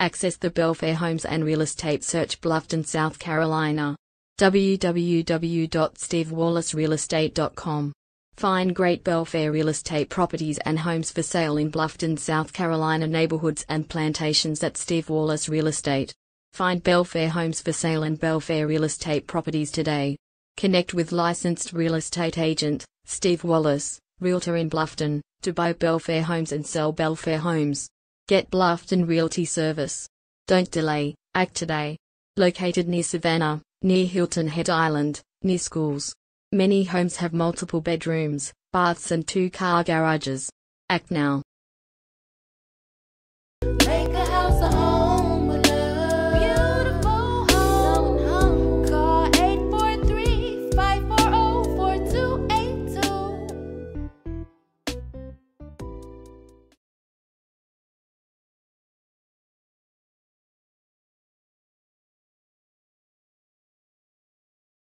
Access the Belfair Homes and Real Estate Search Bluffton, South Carolina. www.stevewallacerealestate.com. Find great Belfair real estate properties and homes for sale in Bluffton, South Carolina neighborhoods and plantations at Steve Wallace Real Estate. Find Belfair homes for sale and Belfair real estate properties today. Connect with licensed real estate agent, Steve Wallace, Realtor in Bluffton, to buy Belfair homes and sell Belfair homes. Get Bluffton Realty Service. Don't delay, act today. Located near Savannah, near Hilton Head Island, near schools. Many homes have multiple bedrooms, baths, and two car garages. Act now.